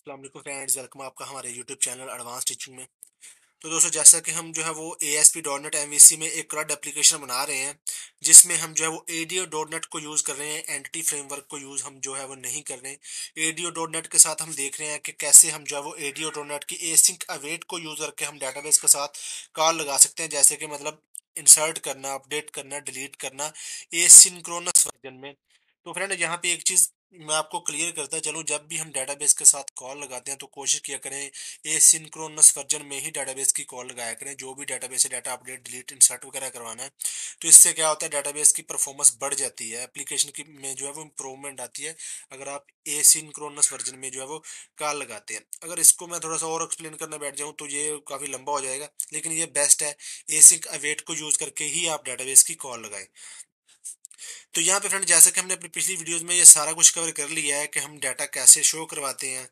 अस्सलाम friends welcome आपका हमारे यूट्यूब चैनल एडवांस टीचिंग में। तो दोस्तों, जैसा कि हम जो है वो A S P dot net M V C में एक क्रड एप्लीकेशन बना रहे हैं, जिसमें हम जो है वो A D O dot net को यूज़ कर रहे हैं एंटिटी फ्रेमवर्क को यूज़ हम जो है वो नहीं कर रहे हैं। A D O dot net के साथ हम देख रहे हैं कि कैसे हम जो है वो A D O dot net की ए सिंक अवेट को यूज़ करके हम डाटाबेस के साथ कॉल लगा सकते हैं, जैसे कि मतलब इंसर्ट करना अपडेट करना डिलीट करना ए सिंक्रोनस वर्जन में। तो फ्रेंड यहाँ पे एक चीज़ मैं आपको क्लियर करता चलूँ, जब भी हम डाटाबेस के साथ कॉल लगाते हैं तो कोशिश किया करें ए सिंक्रोनस वर्जन में ही डाटाबेस की कॉल लगाया करें, जो भी डाटाबेस है डाटा अपडेट डिलीट इंसर्ट वगैरह करवाना है। तो इससे क्या होता है डाटाबेस की परफॉर्मेंस बढ़ जाती है एप्लीकेशन की में जो है वो इम्प्रूवमेंट आती है, अगर आप ए सिंक्रोनस वर्जन में जो है वो कॉल लगाते हैं। अगर इसको मैं थोड़ा सा और एक्सप्लेन करने बैठ जाऊँ तो ये काफ़ी लंबा हो जाएगा, लेकिन ये बेस्ट है ए सिंक अवेट को यूज़ करके ही आप डाटाबेस की कॉल लगाएँ। तो यहाँ पे फ्रेंड जैसा कि हमने अपनी पिछली वीडियोस में ये सारा कुछ कवर कर लिया है कि हम डाटा कैसे शो करवाते हैं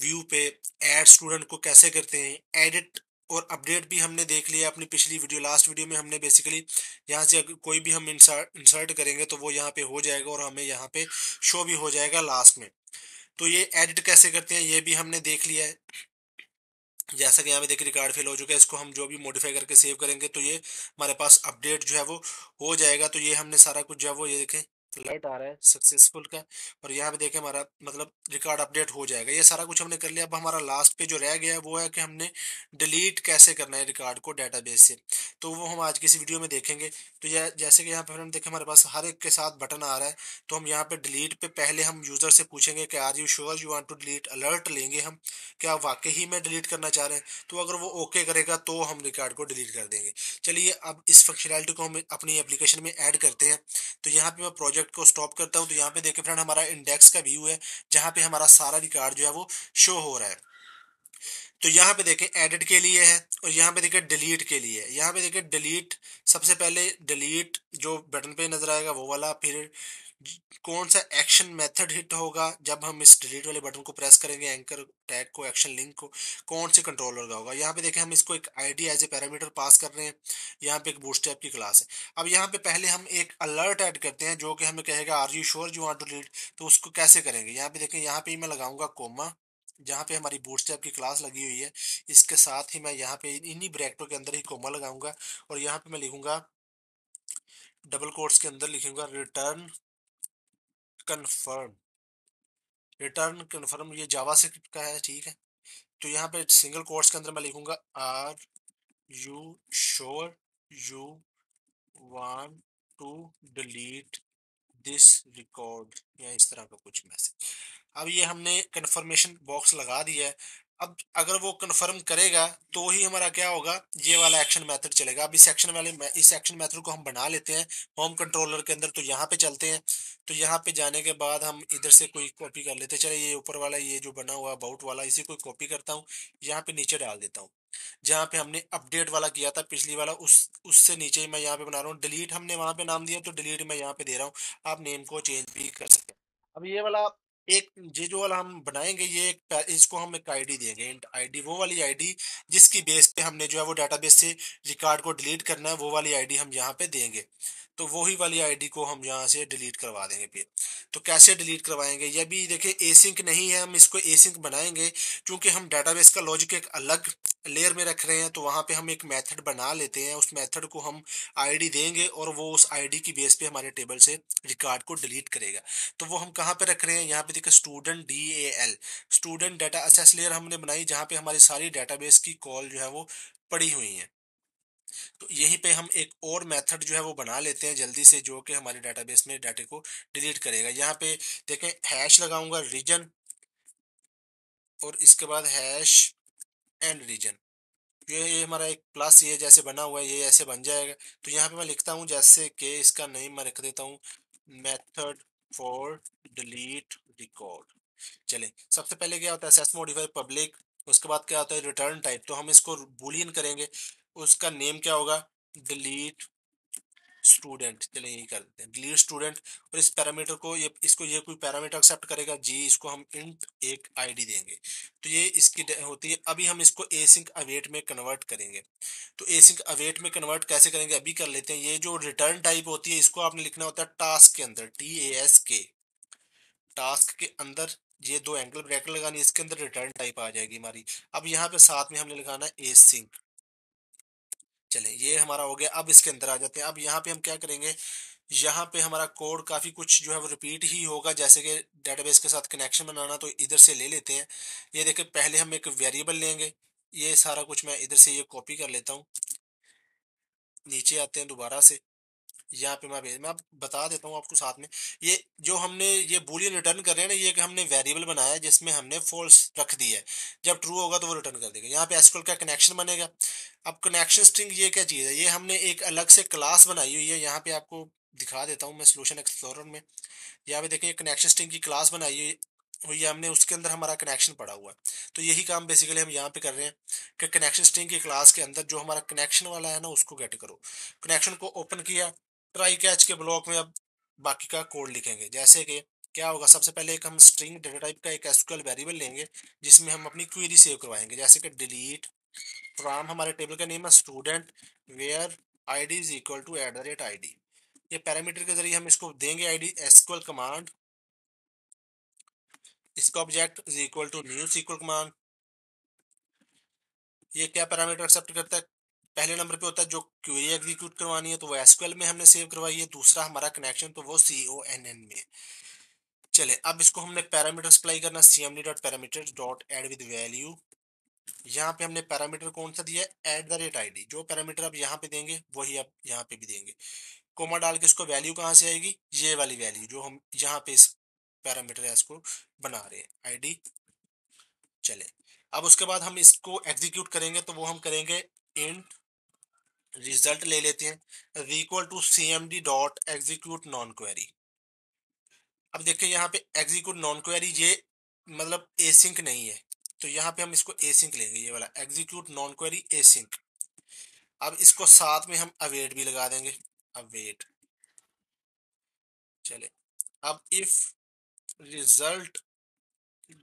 व्यू पे ऐड स्टूडेंट को कैसे करते हैं एडिट और अपडेट भी हमने देख लिया अपनी पिछली वीडियो लास्ट वीडियो में हमने बेसिकली यहाँ से कोई भी हम इंसर्ट इंसर्ट करेंगे तो वो यहाँ पे हो जाएगा और हमें यहाँ पे शो भी हो जाएगा लास्ट में। तो ये एडिट कैसे करते हैं, ये भी हमने देख लिया है। जैसा कि यहाँ पे देखिए रिकॉर्ड फेल हो चुका है, इसको हम जो भी मॉडिफाई करके सेव करेंगे तो ये हमारे पास अपडेट जो है वो हो जाएगा तो ये हमने सारा कुछ जो है वो, ये देखें लाइट आ रहा है सक्सेसफुल का और यहाँ पे देखें हमारा मतलब रिकॉर्ड अपडेट हो जाएगा। ये सारा कुछ हमने कर लिया। अब हमारा लास्ट पे जो रह गया है, वो है कि हमने डिलीट कैसे करना है रिकॉर्ड को डेटाबेस से। तो वो हम आज की इस वीडियो में देखेंगे। तो यह जैसे कि यहाँ पे हम देखें, हमारे पास हर एक के साथ बटन आ रहा है तो हम यहाँ पर डिलीट पे पहले हम यूज़र से पूछेंगे कि are you sure you want to delete alert लेंगे हम क्या वाकई ही में डिलीट करना चाह रहे हैं? तो अगर वो ओके करेगा तो हम रिकॉर्ड को डिलीट कर देंगे। चलिए, अब इस फंक्शनैलिटी को हम अपनी एप्लीकेशन में ऐड करते हैं। तो यहाँ पर मैं प्रोजेक्ट प्रोजेक्ट को स्टॉप करता हूँ तो यहाँ पे देखिए फ्रेंड हमारा इंडेक्स का व्यू है, जहाँ पे हमारा सारा रिकॉर्ड जो है वो शो हो रहा है। तो यहाँ पे देखें एडिट के लिए है और यहाँ पे देखें डिलीट के लिए है। यहाँ पे देखें डिलीट सबसे पहले डिलीट जो बटन पे नज़र आएगा वो वाला, फिर कौन सा एक्शन मेथड हिट होगा, जब हम इस डिलीट वाले बटन को प्रेस करेंगे एंकर टैग को एक्शन लिंक को, कौन से कंट्रोलर का होगा। यहाँ पे देखें हम इसको एक ID as a parameter pass कर रहे हैं। यहाँ पे एक बूस्टैप की क्लास है। अब यहाँ पे पहले हम एक अलर्ट ऐड करते हैं, जो कि हमें कहेगा are you sure you want to delete तो उसको कैसे करेंगे? यहाँ पे देखें, यहाँ पे मैं लगाऊँगा कोमा जहाँ पे हमारी बूटस्टेप की क्लास लगी हुई है, इसके साथ ही मैं यहाँ पे इन्हीं ब्रैकेटों के अंदर ही कोमा लगाऊँगा और यहाँ पे मैं लिखूँगा डबल कोट्स के अंदर लिखूँगा रिटर्न कन्फर्म रिटर्न कन्फर्म ये जावा से का है, ठीक है? तो यहाँ पे सिंगल कोर्स के अंदर मैं लिखूँगा are you sure you want to delete this record या इस तरह का कुछ मैसेज अब ये हमने कन्फर्मेशन बॉक्स लगा दिया है। अब अगर वो कन्फर्म करेगा तो ही हमारा क्या होगा? ये वाला एक्शन मेथड चलेगा। अब इस एक्शन वाले इस एक्शन मेथड को हम बना लेते हैं। होम कंट्रोलर के अंदर तो यहाँ पे चलते हैं। तो यहाँ पे जाने के बाद हम इधर से कोई कॉपी कर लेते हैं। चले, ये ऊपर वाला, ये जो बना हुआ अबाउट वाला, इसी को कॉपी करता हूँ। यहाँ पे नीचे डाल देता हूँ। जहाँ पे हमने अपडेट वाला किया था, पिछली वाला, उस, उससे नीचे मैं यहाँ पे बना रहा हूँ। डिलीट हमने वहाँ पे नाम दिया तो डिलीट मैं यहाँ पे दे रहा हूँ। आप नेम को चेंज भी कर सकते हैं। अब ये वाला एक ये जो वाला हम बनाएँगे, ये एक इसको हम एक आईडी देंगे। आईडी वो वाली आईडी जिसकी बेस पे हमने जो है वो डाटाबेस से रिकॉर्ड को डिलीट करना है, वो वाली आईडी हम यहाँ पे देंगे। तो वही वाली आईडी को हम यहाँ से डिलीट करवा देंगे फिर। तो कैसे डिलीट करवाएँगे? ये भी देखिए एसिंक नहीं है, हम इसको एसिंक बनाएँगे क्योंकि हम डाटाबेस का लॉजिक एक अलग लेयर में रख रहे हैं तो वहाँ पे हम एक मेथड बना लेते हैं। उस मेथड को हम आईडी देंगे और वो उस आईडी की बेस पे हमारे टेबल से रिकॉर्ड को डिलीट करेगा। तो वो हम कहाँ पे रख रहे हैं? यहाँ पे देखिए student D A L student data access layer हमने बनाई, जहाँ पे हमारी सारी डाटाबेस की कॉल जो है वो पड़ी हुई है। तो यहीं पे हम एक और मेथड जो है वो बना लेते हैं जल्दी से, जो कि हमारे डाटाबेस में डाटे को डिलीट करेगा। यहाँ पे देखें हैश लगाऊँगा रीजन और इसके बाद हैश एंड रीजन ये ये हमारा एक प्लस ये जैसे बना हुआ है, ये ऐसे बन जाएगा। तो यहाँ पे मैं लिखता हूँ जैसे कि इसका नेम मैं रख देता हूँ। मेथड फॉर डिलीट रिकॉर्ड चले, सबसे पहले क्या होता है? सेस मॉडिफाई पब्लिक उसके बाद क्या होता है? रिटर्न टाइप तो हम इसको बुलियन करेंगे। उसका नेम क्या होगा? डिलीट स्टूडेंट चले यही कर देते हैं। डिलीट स्टूडेंट और इस पैरामीटर को ये, इसको ये कोई पैरामीटर एक्सेप्ट करेगा, जी, इसको हम इंट एक आईडी देंगे। तो ये इसकी होती है, अभी हम इसको एसिंक अवेट में कन्वर्ट करेंगे। तो एसिंक अवेट में कन्वर्ट कैसे करेंगे, अभी कर लेते हैं। ये जो रिटर्न टाइप होती है, इसको आपने लिखना होता है टास्क के अंदर T A S K task के अंदर ये दो एंगल ब्रैकेट लगानी इसके अंदर रिटर्न टाइप आ जाएगी हमारी। अब यहाँ पे साथ में हमने लगाना है ए सिंक चले, ये हमारा हो गया, अब इसके अंदर आ जाते हैं। अब यहाँ पे हम क्या करेंगे, यहाँ पे हमारा कोड काफ़ी कुछ जो है वो रिपीट ही होगा, जैसे कि डेटाबेस के साथ कनेक्शन बनाना तो इधर से ले लेते हैं। ये देखें पहले हम एक वेरिएबल लेंगे, ये सारा कुछ मैं इधर से ये कॉपी कर लेता हूँ। नीचे आते हैं दोबारा से। यहाँ पे मैं भेज मैं आप बता देता हूँ आपको साथ में। ये जो हमने, ये बुलियन रिटर्न कर रहे हैं ना, ये कि हमने वेरिएबल बनाया है, जिसमें हमने फॉल्स रख दिया है। जब ट्रू होगा तो वो रिटर्न कर देगा। यहाँ पे एसक्यूएल का कनेक्शन बनेगा। अब कनेक्शन स्ट्रिंग ये क्या चीज़ है? ये हमने एक अलग से क्लास बनाई हुई है। यहाँ पे आपको दिखा देता हूँ मैं सोल्यूशन एक्सप्लोरर में। यहाँ पे देखिए कनेक्शन स्ट्रिंग की क्लास बनाई हुई है हमने, उसके अंदर हमारा कनेक्शन पड़ा हुआ है। तो यही काम बेसिकली हम यहाँ पे कर रहे हैं कि कनेक्शन स्ट्रिंग की क्लास के अंदर जो हमारा कनेक्शन वाला है ना, उसको गेट करो। कनेक्शन को ओपन किया। ट्राई कैच के ब्लॉक में अब बाकी का कोड लिखेंगे। जैसे कि क्या होगा, सबसे पहले एक हम स्ट्रिंग डेटा टाइप का एक एसक्यूएल वेरिएबल लेंगे, जिसमें हम अपनी क्वेरी सेव करवाएँगे। जैसे कि डिलीट फ्रॉम हमारे टेबल का नेम है student where ID is equal to at the rate I D ये पैरामीटर के ज़रिए हम इसको देंगे आई डी एसक्यूएल कमांड इसका object is equal to new SQL command ये क्या पैरामीटर एक्सेप्ट करता है? पहले नंबर पे होता है, जो क्वेरी एग्जीक्यूट करवानी है तो वो एसक्यूएल में हमने सेव करवाई है। दूसरा हमारा कनेक्शन तो वो सी ओ एन एन में। चले, अब इसको हमने पैरामीटर सप्लाई करना C M D dot parameter dot add with value यहाँ पे हमने पैरामीटर कौन सा दिया है? At the rate I D जो पैरामीटर आप यहाँ पे देंगे, वही आप यहाँ पे भी देंगे। कोमा डाल के इसको वैल्यू कहाँ से आएगी? ये वाली वैल्यू जो हम यहाँ पे इस पैरामीटर इसको बना रहे हैं आईडी चले, अब उसके बाद हम इसको एग्जीक्यूट करेंगे तो वो हम करेंगे इंट रिज़ल्ट ले लेते हैं। Equal to C M D dot execute non query अब देखिए यहाँ पे एग्जीक्यूट नॉन क्वेरी ये मतलब ए सिंक नहीं है। तो यहाँ पे हम इसको ए सिंक लेंगे, ये वाला। Execute non query async अब इसको साथ में हम अवेट भी लगा देंगे। अवेट चले। अब if result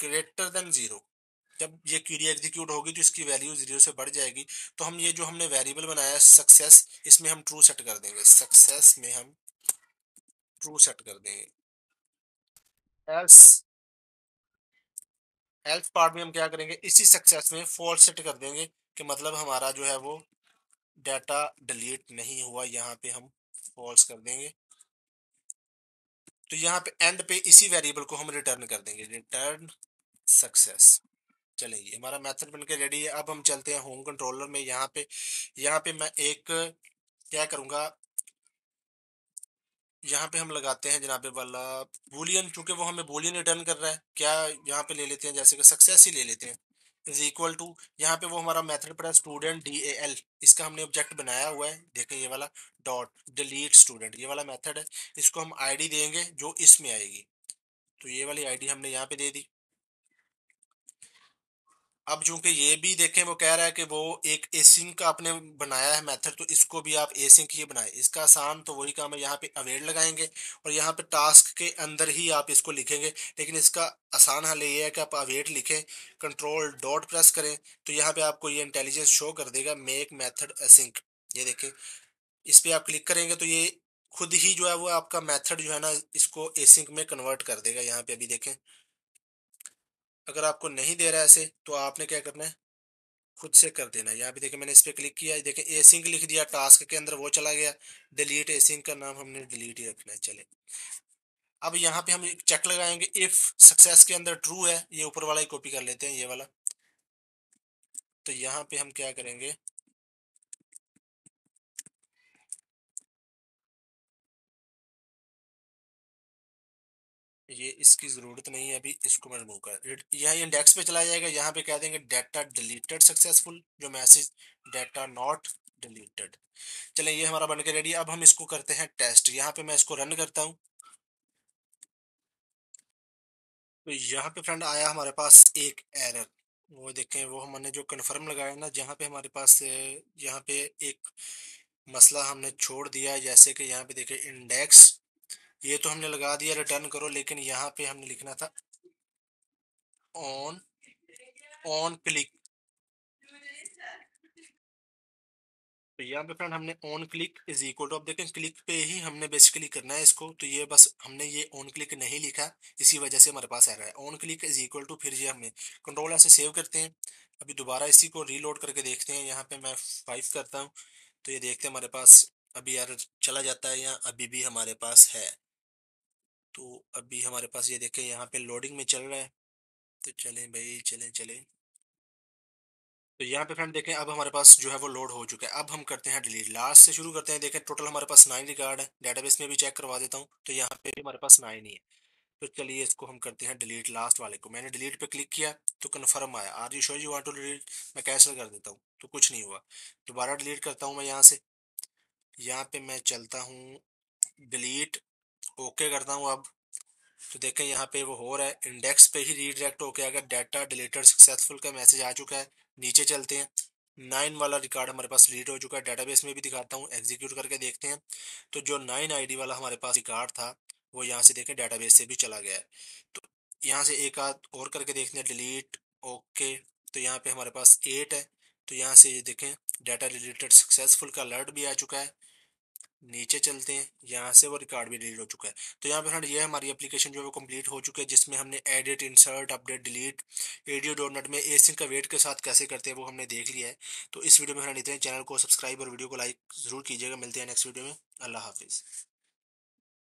greater than zero जब ये क्यूरी एग्जीक्यूट होगी तो इसकी वैल्यू ज़ीरो से बढ़ जाएगी। तो हम ये जो हमने वेरिएबल बनाया सक्सेस इसमें हम ट्रू सेट कर देंगे। सक्सेस में हम ट्रू सेट कर देंगे। एल्स एल्स पार्ट में हम क्या करेंगे? इसी सक्सेस में फॉल्स सेट कर देंगे कि मतलब हमारा जो है वो डाटा डिलीट नहीं हुआ। यहाँ पे हम फॉल्स कर देंगे। तो यहाँ पे एंड पे इसी वेरिएबल को हम रिटर्न कर देंगे। रिटर्न सक्सेस चलेंगे हमारा मेथड बन के रेडी है। अब हम चलते हैं होम कंट्रोलर में। यहाँ पे यहाँ पे मैं एक, क्या करूँगा? यहाँ पे हम लगाते हैं जनाबे वाला बुलियन क्योंकि वो हमें बुलियन रिटर्न कर रहा है। क्या यहाँ पे ले लेते हैं? जैसे कि सक्सेस ही ले लेते हैं। इज़ इक्वल टू यहाँ पे वो हमारा मेथड पड़ा स्टूडेंट डी ए एल इसका हमने ऑब्जेक्ट बनाया हुआ है। देखें ये वाला डॉट डिलीट स्टूडेंट ये वाला मेथड है। इसको हम आईडी देंगे जो इसमें आएगी। तो ये वाली आईडी हमने यहाँ पे दे दी। अब चूँकि ये भी देखें, वो कह रहा है कि वो एक एसिंग का आपने बनाया है मेथड तो इसको भी आप एसिंक ही बनाए। इसका आसान तो वही काम है, यहाँ पे अवेयर लगाएँगे और यहाँ पे टास्क के अंदर ही आप इसको लिखेंगे। लेकिन इसका आसान हल ये है कि आप अवेट लिखें कंट्रोल डॉट प्रेस करें तो यहाँ पे आपको ये इंटेलिजेंस शो कर देगा मेक मैथड एसिंक ये देखें, इस पर आप क्लिक करेंगे तो ये खुद ही जो है, वो आपका मैथड जो है ना, इसको एसिंक में कन्वर्ट कर देगा, यहाँ पे अभी देखें। अगर आपको नहीं दे रहा है ऐसे तो आपने क्या करना है? खुद से कर देना यहाँ भी देखिए मैंने इस पर क्लिक किया देखें ए सिंक लिख दिया टास्क के अंदर वो चला गया। डिलीट एसिंक सिंक का नाम हमने डिलीट ही रखना है। चले अब यहाँ पे हम एक चेक लगाएँगे। इफ़ सक्सेस के अंदर ट्रू है, ये ऊपर वाला ही कॉपी कर लेते हैं, ये वाला। तो यहाँ पे हम क्या करेंगे? ये इसकी ज़रूरत नहीं है अभी, इसको मैं रिमूव कर यहाँ इंडेक्स पे चला जाएगा, यहाँ पे कह देंगे डाटा डिलीटेड सक्सेसफुल जो मैसेज डाटा नॉट डिलीटेड चले, ये हमारा बन के रेडी अब हम इसको करते हैं टेस्ट यहाँ पे मैं इसको रन करता हूँ। तो यहाँ पे फ्रेंड आया हमारे पास एक एरर वो देखें, वो हमने जो कन्फर्म लगाया ना, जहाँ पे हमारे पास, यहाँ पे एक मसला हमने छोड़ दिया जैसे कि यहाँ पे देखें इंडेक्स ये तो हमने लगा दिया रिटर्न करो, लेकिन यहाँ पे हमने लिखना था ऑन ऑन क्लिक तो यहाँ पे फ्रेंड हमने on click is equal to अब देखें क्लिक पे ही हमने बेसिकली करना है इसको तो ये बस हमने ये ऑन क्लिक नहीं लिखा, इसी वजह से हमारे पास आ रहा है। On click is equal to फिर ये हमें कंट्रोल ऐसे सेव करते हैं। अभी दोबारा इसी को रीलोड करके देखते हैं, यहाँ पे मैं फाइव करता हूँ तो ये देखते हैं हमारे पास अभी यार चला जाता है या अभी भी हमारे पास है। तो अभी हमारे पास ये देखें, यहाँ पे लोडिंग में चल रहा है। तो चलें भाई, चलें चलें। तो यहाँ पे फ्रेंड देखें, अब हमारे पास जो है वो लोड हो चुका है। अब हम करते हैं डिलीट लास्ट से शुरू करते हैं। देखें टोटल हमारे पास नाइन रिकॉर्ड है। डेटाबेस में भी चेक करवा देता हूँ। तो यहाँ पे हमारे पास नाइन ही है। तो चलिए इसको हम करते हैं डिलीट लास्ट वाले को। मैंने डिलीट पे क्लिक किया तो कन्फर्म आया। Are you sure you want to delete मैं कैंसिल कर देता हूँ। तो कुछ नहीं हुआ। दोबारा डिलीट करता हूँ मैं यहाँ से। यहाँ पे मैं चलता हूँ डिलीट ओके करता हूँ अब। तो देखें, यहाँ पे वो हो रहा है। इंडेक्स पे ही रीडायरेक्ट होके अगर डाटा डिलीटेड सक्सेसफुल का मैसेज आ चुका है, नीचे चलते हैं। नाइन वाला रिकॉर्ड हमारे पास रीड हो चुका है। डेटाबेस में भी दिखाता हूँ, एग्जीक्यूट करके देखते हैं। तो जो नाइन आईडी वाला हमारे पास रिकॉर्ड था, वो यहाँ से देखें, डाटाबेस से भी चला गया है। तो यहाँ से एक आध और करके देखते हैं, डिलीट, ओके। तो यहाँ पे हमारे पास एट है। तो यहाँ से ये देखें, डाटा रिलेटेड सक्सेसफुल का अलर्ट भी आ चुका है। नीचे चलते हैं, यहाँ से वो रिकॉर्ड भी डिलीट हो चुका है। तो यहाँ पे फ्रेंड ये हमारी एप्लीकेशन जो है वो कंप्लीट हो चुकी है, जिसमें हमने edit insert update delete ADO dot net में एसिंग का वेट के साथ कैसे करते हैं वो हमने देख लिया है। तो इस वीडियो में फ्रेंड इतने चैनल को सब्सक्राइब और वीडियो को लाइक ज़रूर कीजिएगा। मिलते हैं नेक्स्ट वीडियो में। अल्लाह हाफिज़।